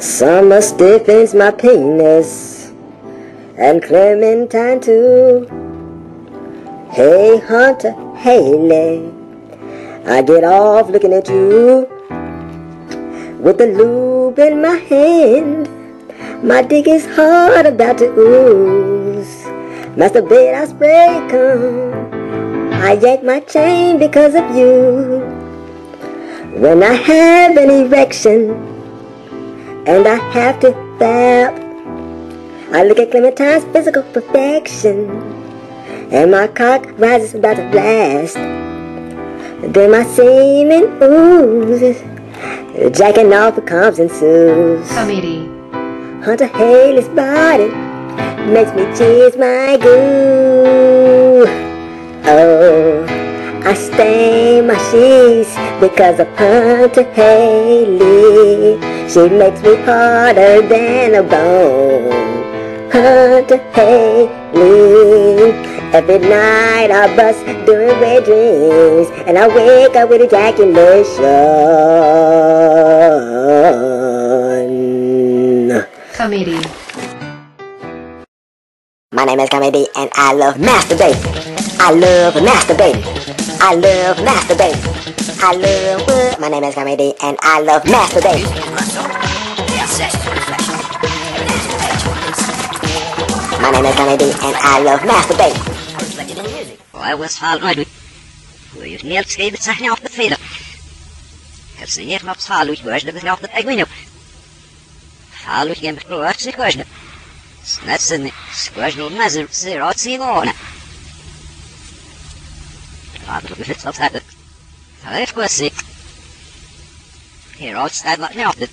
Summer stiffens my penis, and Clementine too. Hey Hunter, Haley, I get off looking at you. With the lube in my hand, my dick is hard about to ooze. Masturbate, I spray cum. I yank my chain because of you. When I have an erection and I have to fap, I look at Clementine's physical perfection and my cock rises about to blast. Then my semen oozes, jacking off becomes ensues. Cummy Dee. Hunter Haley's body makes me cheese my goo. Oh, I stain my sheets because of Hunter Haley. She makes me harder than a bone. Hunter Haley. Every night I bust during red dreams, and I wake up with ejaculation. Cummy Dee. My name is Cummy Dee and I love masturbating. I love masturbating. I love masturbating. I love? My name is Cummy Dee and I love masturbating. My name is Cummy Dee and I love masturbating. I was halved with helt skrivet seg ned til fire. Helsen gir knapt halv ut børsene ved knapt et gvinno. Halv ut gjemt på øks i kørsene. Snetsen skørsene mezer ser at sin årene. Hadde du fitt av sættet. Hadde jeg skøsik. Her åt stedet var knapet.